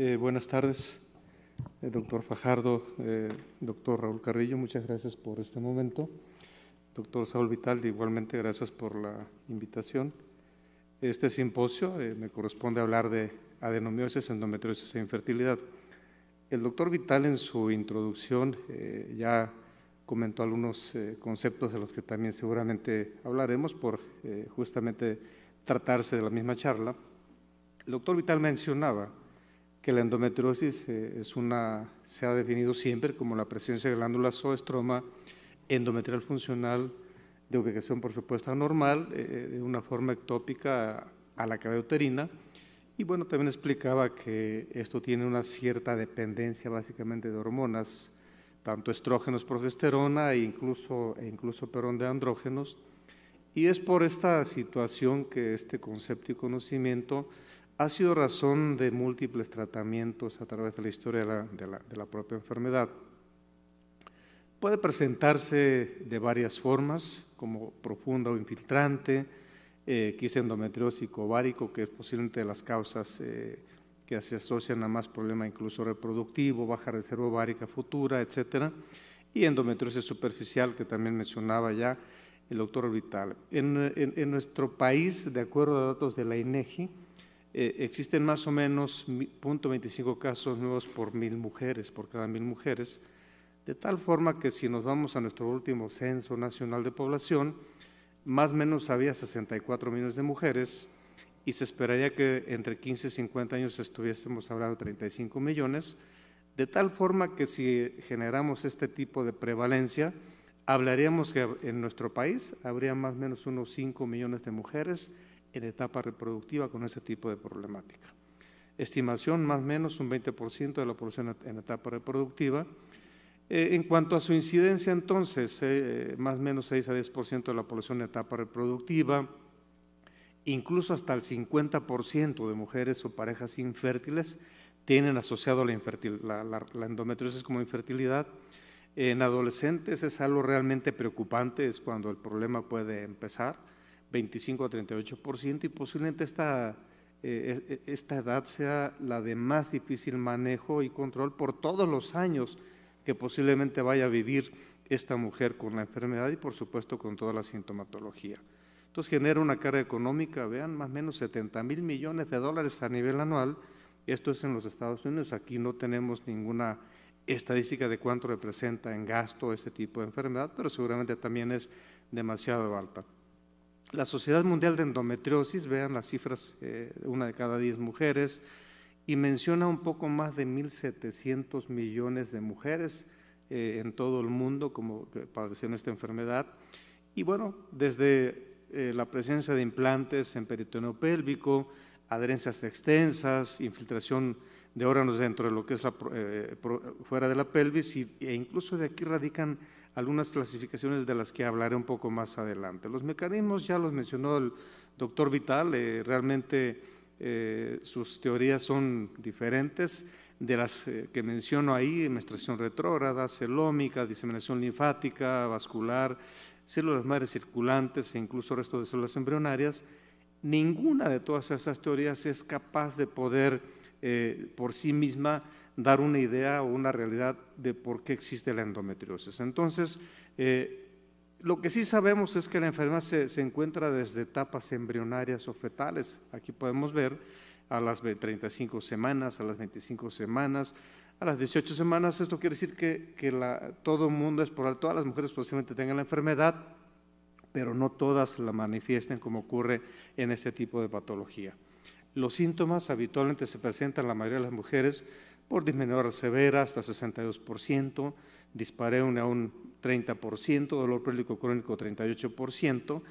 Eh, buenas tardes, eh, doctor Fajardo, eh, doctor Raúl Carrillo, muchas gracias por este momento. Doctor Saúl Vital, igualmente gracias por la invitación. Este simposio me corresponde hablar de adenomiosis, endometriosis e infertilidad. El doctor Vital en su introducción ya comentó algunos conceptos de los que también seguramente hablaremos por justamente tratarse de la misma charla. El doctor Vital mencionaba que la endometriosis eh, es una, se ha definido siempre como la presencia de glándulas o estroma endometrial funcional de ubicación, por supuesto, anormal, eh, de una forma ectópica a la cavidad uterina. Y bueno, también explicaba que esto tiene una cierta dependencia básicamente de hormonas, tanto estrógenos, progesterona e incluso, e incluso perón de andrógenos. Y es por esta situación que este concepto y conocimiento ha sido razón de múltiples tratamientos a través de la historia de la, propia enfermedad. Puede presentarse de varias formas, como profunda o infiltrante, eh, quizá endometriosis ovárico, que es posiblemente de las causas eh, que se asocian a más problema incluso reproductivo, baja reserva ovárica futura, etc. Y endometriosis superficial, que también mencionaba ya el doctor Vital. En, en nuestro país, de acuerdo a datos de la INEGI, eh, existen más o menos 0.25 casos nuevos por mil mujeres, por cada mil mujeres, de tal forma que si nos vamos a nuestro último censo nacional de población, más o menos había 64 millones de mujeres y se esperaría que entre 15 y 50 años estuviésemos hablando de 35 millones, de tal forma que si generamos este tipo de prevalencia, hablaríamos que en nuestro país habría más o menos unos 5 millones de mujeres en etapa reproductiva con ese tipo de problemática. Estimación más o menos un 20% de la población en etapa reproductiva. Eh, en cuanto a su incidencia, entonces, eh, más o menos 6 a 10% de la población en etapa reproductiva, incluso hasta el 50% de mujeres o parejas infértiles tienen asociado la, la endometriosis como infertilidad. En adolescentes es algo realmente preocupante, es cuando el problema puede empezar 25 a 38% y posiblemente esta, eh, e, e, esta edad sea la de más difícil manejo y control por todos los años que posiblemente vaya a vivir esta mujer con la enfermedad y por supuesto con toda la sintomatología. Entonces genera una carga económica, vean, más o menos 70 mil millones de dólares a nivel anual. Esto es en los Estados Unidos, aquí no tenemos ninguna estadística de cuánto representa en gasto este tipo de enfermedad, pero seguramente también es demasiado alta. La Sociedad Mundial de Endometriosis, vean las cifras, eh, una de cada diez mujeres, y menciona un poco más de 1.700 millones de mujeres eh, en todo el mundo como que padecen esta enfermedad. Y bueno, desde eh, la presencia de implantes en peritoneo pélvico, adherencias extensas, infiltración de órganos dentro de lo que es la, fuera de la pelvis, e incluso de aquí radican algunas clasificaciones de las que hablaré un poco más adelante. Los mecanismos ya los mencionó el doctor Vital, eh, realmente eh, sus teorías son diferentes de las eh, que menciono ahí, menstruación retrógrada, celómica, diseminación linfática, vascular, células madres circulantes e incluso resto de células embrionarias, ninguna de todas esas teorías es capaz de poder por sí misma dar una idea o una realidad de por qué existe la endometriosis. Entonces, eh, lo que sí sabemos es que la enfermedad se, encuentra desde etapas embrionarias o fetales. Aquí podemos ver a las 35 semanas, a las 25 semanas, a las 18 semanas. Esto quiere decir que, que todo el mundo es todas las mujeres posiblemente tengan la enfermedad, pero no todas la manifiesten como ocurre en este tipo de patología. Los síntomas habitualmente se presentan en la mayoría de las mujeres por disminuir severa hasta 62%, dispareunia un 30%, dolor pélvico crónico 38%,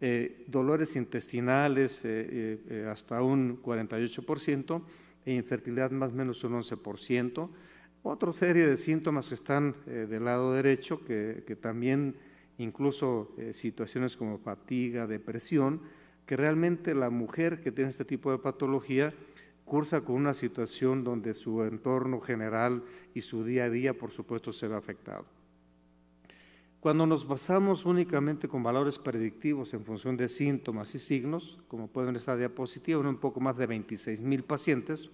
eh, dolores intestinales eh, eh, hasta un 48% e infertilidad más o menos un 11%. Otra serie de síntomas están del lado derecho, que, que también incluso situaciones como fatiga, depresión, que realmente la mujer que tiene este tipo de patología cursa con una situación donde su entorno general y su día a día, por supuesto, se ve afectado. Cuando nos basamos únicamente con valores predictivos en función de síntomas y signos, como pueden ver en esta diapositiva, un poco más de 26 mil pacientes,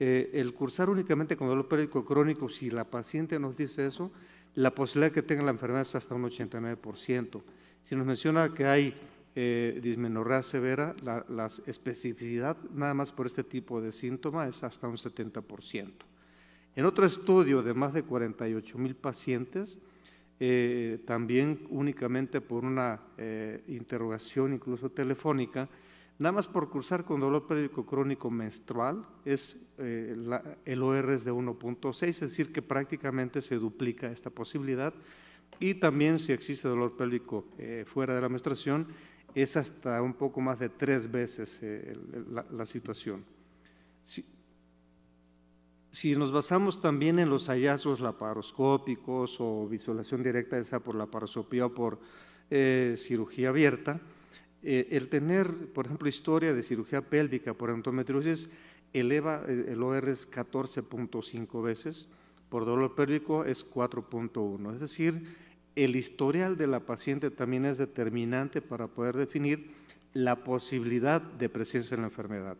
Eh, el cursar únicamente con dolor pélvico crónico, si la paciente nos dice eso, la posibilidad de que tenga la enfermedad es hasta un 89%. Si nos menciona que hay eh, dismenorrea severa, la, especificidad nada más por este tipo de síntoma es hasta un 70%. En otro estudio de más de 48 mil pacientes, eh, también únicamente por una eh, interrogación incluso telefónica, nada más por cursar con dolor pélvico crónico menstrual, es, el OR es de 1.6, es decir, que prácticamente se duplica esta posibilidad. Y también si existe dolor pélvico fuera de la menstruación, es hasta un poco más de tres veces eh, la, situación. Si, nos basamos también en los hallazgos laparoscópicos o visualización directa, esa por laparoscopía o por eh, cirugía abierta, eh, el tener, por ejemplo, historia de cirugía pélvica por endometriosis eleva el OR es 14.5 veces, por dolor pélvico es 4.1, es decir, el historial de la paciente también es determinante para poder definir la posibilidad de presencia en la enfermedad.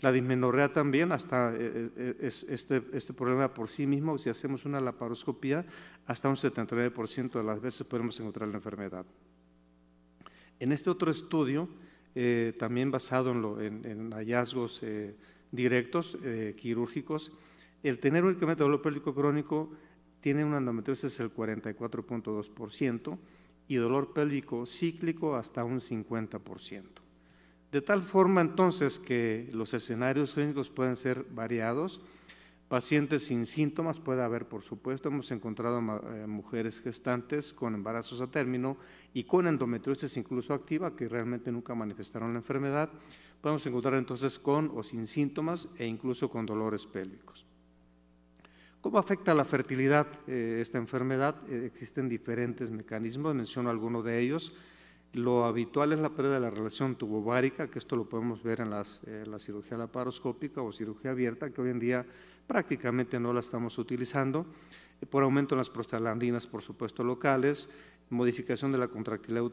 La dismenorrea también, hasta eh, eh, es este, este, problema por sí mismo, si hacemos una laparoscopía, hasta un 79% de las veces podemos encontrar la enfermedad. En este otro estudio, eh, también basado en, hallazgos directos, quirúrgicos, el tener un incremento de dolor pélvico crónico tiene una endometriosis del 44.2% y dolor pélvico cíclico hasta un 50%. De tal forma entonces que los escenarios clínicos pueden ser variados. Pacientes sin síntomas puede haber, por supuesto. Hemos encontrado eh, mujeres gestantes con embarazos a término y con endometriosis incluso activa que realmente nunca manifestaron la enfermedad. Podemos encontrar entonces con o sin síntomas e incluso con dolores pélvicos. ¿Cómo afecta la fertilidad eh, esta enfermedad? Eh, existen diferentes mecanismos, menciono algunos de ellos. Lo habitual es la pérdida de la relación tubovárica, que esto lo podemos ver en eh, la cirugía laparoscópica o cirugía abierta, que hoy en día prácticamente no la estamos utilizando, por aumento en las prostaglandinas, por supuesto, locales, modificación de la contractilidad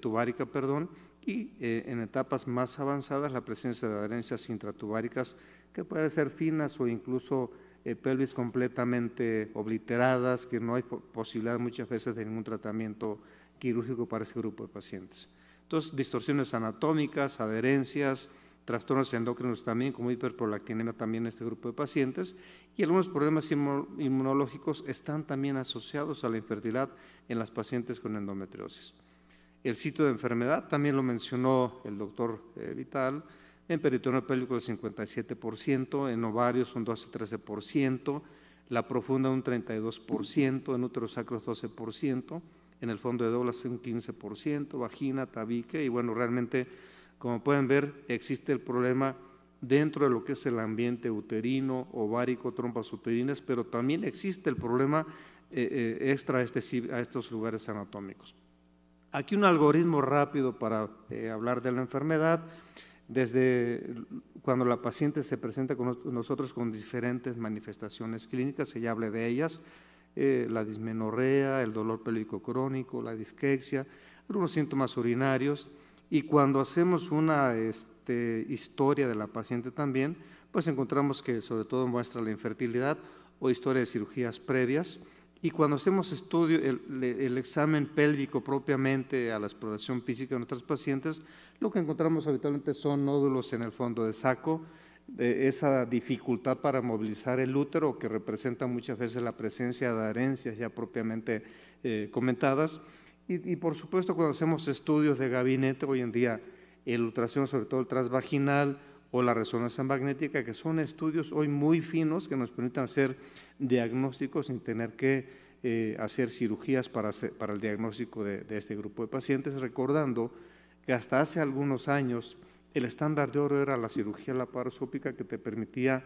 tubárica, perdón, y en etapas más avanzadas la presencia de adherencias intratubáricas que pueden ser finas o incluso eh, pelvis completamente obliteradas, que no hay posibilidad muchas veces de ningún tratamiento quirúrgico para ese grupo de pacientes. Entonces, distorsiones anatómicas, adherencias, trastornos endocrinos también, como hiperprolactinemia también en este grupo de pacientes, y algunos problemas inmunológicos están también asociados a la infertilidad en las pacientes con endometriosis. El sitio de enfermedad también lo mencionó el doctor eh, Vital, en peritoneo pélvico el 57%, en ovarios un 12-13%, la profunda un 32%, en útero sacro 12%, en el fondo de doblas un 15%, vagina, tabique, y bueno, realmente, como pueden ver, existe el problema dentro de lo que es el ambiente uterino, ovárico, trompas uterinas, pero también existe el problema eh, eh, extra a, este, a, estos lugares anatómicos. Aquí un algoritmo rápido para eh, hablar de la enfermedad desde cuando la paciente se presenta con nosotros con diferentes manifestaciones clínicas, ella hable de ellas, eh, la dismenorrea, el dolor pélvico crónico, la disquexia, algunos síntomas urinarios, y cuando hacemos una este, historia de la paciente también, pues encontramos que sobre todo muestra la infertilidad o historia de cirugías previas, y cuando hacemos estudio, el, examen pélvico propiamente a la exploración física de nuestros pacientes, lo que encontramos habitualmente son nódulos en el fondo de saco, esa dificultad para movilizar el útero que representa muchas veces la presencia de adherencias ya propiamente eh, comentadas. Y, y, por supuesto cuando hacemos estudios de gabinete, hoy en día el ultrasonido, sobre todo el transvaginal, o la resonancia magnética, que son estudios hoy muy finos que nos permiten hacer diagnósticos sin tener que eh, hacer cirugías para, para el diagnóstico de, este grupo de pacientes, recordando que hasta hace algunos años el estándar de oro era la cirugía laparoscópica que te permitía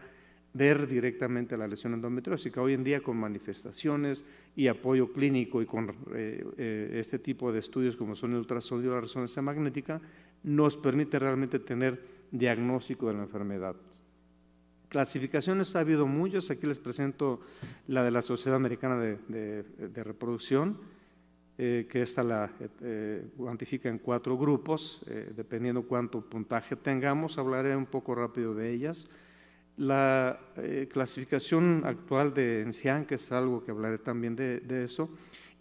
ver directamente la lesión endometriósica. Hoy en día con manifestaciones y apoyo clínico y con eh, eh, este tipo de estudios como son el ultrasonido y la resonancia magnética, nos permite realmente tener diagnóstico de la enfermedad. Clasificaciones ha habido muchas, aquí les presento la de la Sociedad Americana de, Reproducción, eh, que esta la cuantifica en cuatro grupos, dependiendo cuánto puntaje tengamos, hablaré un poco rápido de ellas. La eh, clasificación actual de ENCIAN, que es algo que hablaré también de, eso,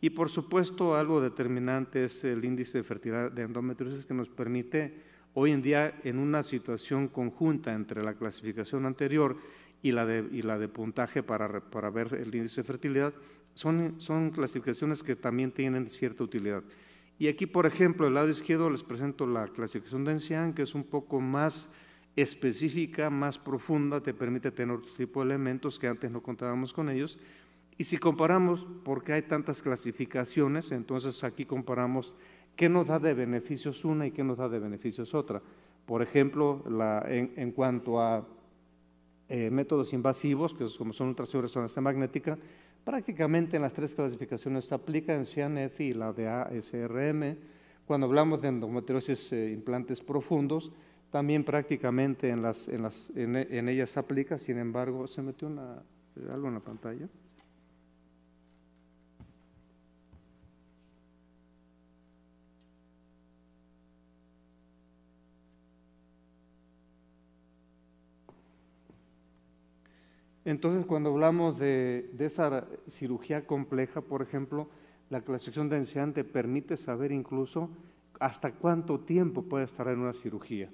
y por supuesto algo determinante es el índice de fertilidad de endometriosis que nos permite hoy en día en una situación conjunta entre la clasificación anterior y la de, y la de puntaje para, para ver el índice de fertilidad, son, son clasificaciones que también tienen cierta utilidad. Y aquí, por ejemplo, el lado izquierdo les presento la clasificación de ENCIAN, que es un poco más específica, más profunda, te permite tener otro tipo de elementos que antes no contábamos con ellos. Y si comparamos, porque hay tantas clasificaciones, entonces aquí comparamos qué nos da de beneficios una y qué nos da de beneficios otra. Por ejemplo, la, en, cuanto a eh, métodos invasivos, que como son ultrasonografía magnética, prácticamente en las tres clasificaciones se aplica en CIANF y la de ASRM. Cuando hablamos de endometriosis eh, implantes profundos, también prácticamente en, las, en, las, en, ellas aplica, sin embargo, se metió una, algo en la pantalla. Entonces, cuando hablamos de, de, esa cirugía compleja, por ejemplo, la clasificación de anciante permite saber incluso hasta cuánto tiempo puede estar en una cirugía.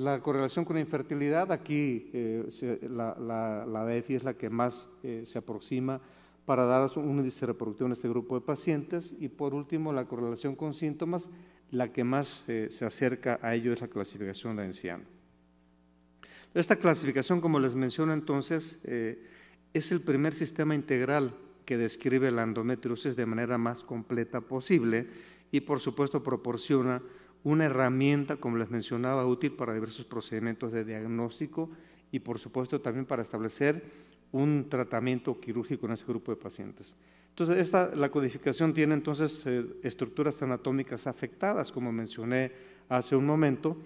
La correlación con la infertilidad, aquí eh, la, DEFI es la que más eh, se aproxima para dar un índice reproductivo en este grupo de pacientes. Y por último, la correlación con síntomas, la que más eh, se acerca a ello es la clasificación de anciano. Esta clasificación, como les menciono entonces, es el primer sistema integral que describe la endometriosis de manera más completa posible y por supuesto proporciona una herramienta, como les mencionaba, útil para diversos procedimientos de diagnóstico y por supuesto también para establecer un tratamiento quirúrgico en ese grupo de pacientes. Entonces, esta, la codificación tiene entonces eh, estructuras anatómicas afectadas, como mencioné hace un momento,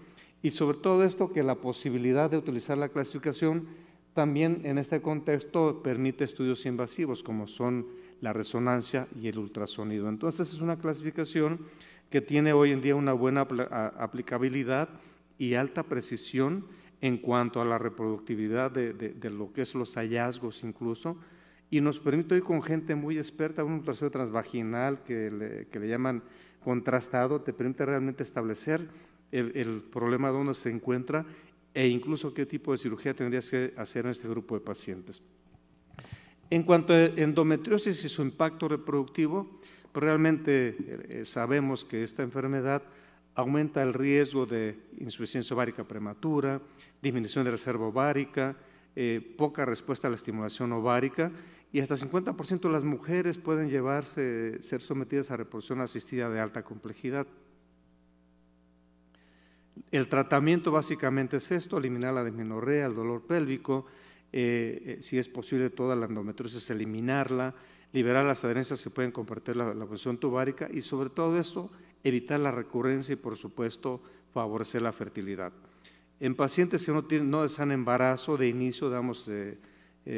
y sobre todo esto que la posibilidad de utilizar la clasificación también en este contexto permite estudios invasivos, como son la resonancia y el ultrasonido. Entonces, es una clasificación que tiene hoy en día una buena aplicabilidad y alta precisión en cuanto a la reproductividad de, lo que es los hallazgos incluso, y nos permite ir con gente muy experta, un ultrasonido transvaginal que le, llaman contrastado, te permite realmente establecer el, el problema donde se encuentra e incluso qué tipo de cirugía tendrías que hacer en este grupo de pacientes. En cuanto a endometriosis y su impacto reproductivo, realmente eh, sabemos que esta enfermedad aumenta el riesgo de insuficiencia ovárica prematura, disminución de reserva ovárica, eh, poca respuesta a la estimulación ovárica y hasta 50% de las mujeres pueden llevarse, ser sometidas a reproducción asistida de alta complejidad. El tratamiento básicamente es esto, eliminar la dismenorrea, el dolor pélvico, eh, si es posible toda la endometriosis, eliminarla, liberar las adherencias que pueden compartir la, función tubárica y sobre todo esto, evitar la recurrencia y por supuesto favorecer la fertilidad. En pacientes que no, tienen, no desean embarazo de inicio, damos eh,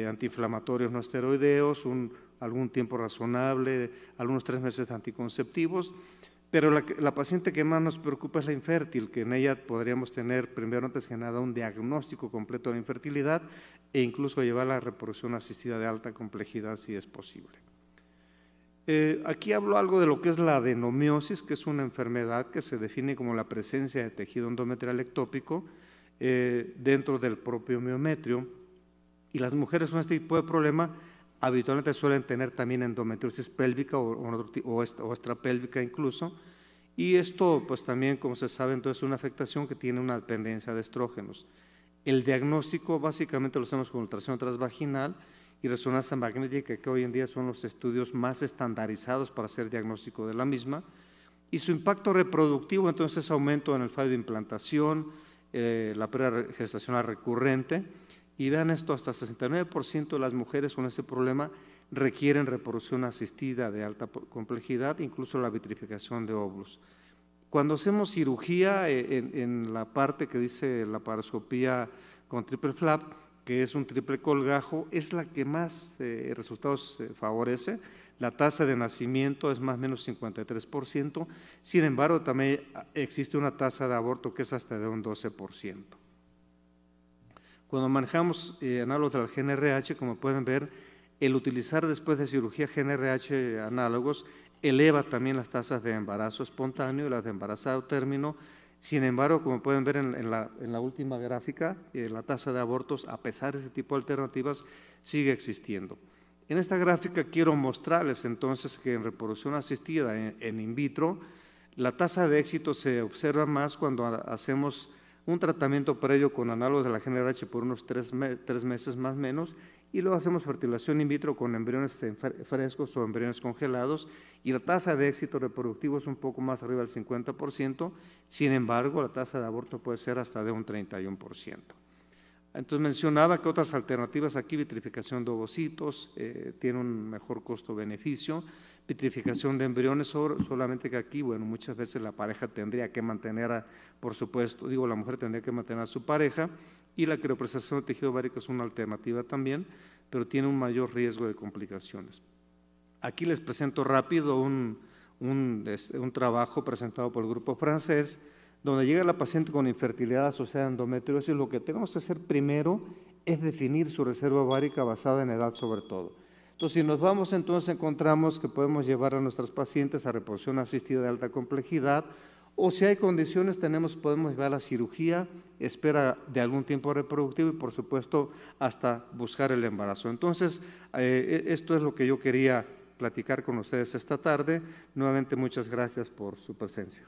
antiinflamatorios no esteroideos, algún tiempo razonable, algunos tres meses anticonceptivos, pero la, paciente que más nos preocupa es la infértil, que en ella podríamos tener, primero antes que nada, un diagnóstico completo de la infertilidad e incluso llevar la reproducción asistida de alta complejidad si es posible. Eh, aquí hablo algo de lo que es la adenomiosis, que es una enfermedad que se define como la presencia de tejido endometrial ectópico eh, dentro del propio miometrio. Y las mujeres con este tipo de problema habitualmente suelen tener también endometriosis pélvica o, o, o extrapélvica incluso. Y esto, pues también, como se sabe, entonces es una afectación que tiene una dependencia de estrógenos. El diagnóstico básicamente lo hacemos con ultrasonido transvaginal y resonancia magnética, que hoy en día son los estudios más estandarizados para hacer diagnóstico de la misma. Y su impacto reproductivo, entonces, es aumento en el fallo de implantación, eh, la pérdida gestacional recurrente. Y vean esto, hasta 69% de las mujeres con ese problema requieren reproducción asistida de alta complejidad, incluso la vitrificación de óvulos. Cuando hacemos cirugía, eh, en, la parte que dice la paroscopía con triple flap, que es un triple colgajo, es la que más eh, resultados eh, favorece. La tasa de nacimiento es más o menos 53%, sin embargo también existe una tasa de aborto que es hasta de un 12%. Cuando manejamos eh, análogos del GNRH, como pueden ver, el utilizar después de cirugía GNRH análogos eleva también las tasas de embarazo espontáneo y las de embarazado término. Sin embargo, como pueden ver en, la, última gráfica, eh, la tasa de abortos, a pesar de ese tipo de alternativas, sigue existiendo. En esta gráfica quiero mostrarles entonces que en reproducción asistida en in vitro, la tasa de éxito se observa más cuando hacemos un tratamiento previo con análogos de la GNRH por unos tres, meses más o menos, y luego hacemos fertilización in vitro con embriones frescos o embriones congelados, y la tasa de éxito reproductivo es un poco más arriba del 50%, sin embargo, la tasa de aborto puede ser hasta de un 31%. Entonces mencionaba que otras alternativas aquí, vitrificación de ovocitos, eh, tiene un mejor costo-beneficio, vitrificación de embriones, solamente que aquí, bueno, muchas veces la pareja tendría que mantener, por supuesto, digo, la mujer tendría que mantener a su pareja y la criopresación de tejido ovárico es una alternativa también, pero tiene un mayor riesgo de complicaciones. Aquí les presento rápido un, un, un trabajo presentado por el grupo francés, donde llega la paciente con infertilidad asociada a endometriosis, lo que tenemos que hacer primero es definir su reserva ovárica basada en edad sobre todo. Entonces, si nos vamos, entonces encontramos que podemos llevar a nuestras pacientes a reproducción asistida de alta complejidad, o si hay condiciones, tenemos, podemos llevar a la cirugía, espera de algún tiempo reproductivo y, por supuesto, hasta buscar el embarazo. Entonces, eh, e, esto es lo que yo quería platicar con ustedes esta tarde. Nuevamente, muchas gracias por su presencia.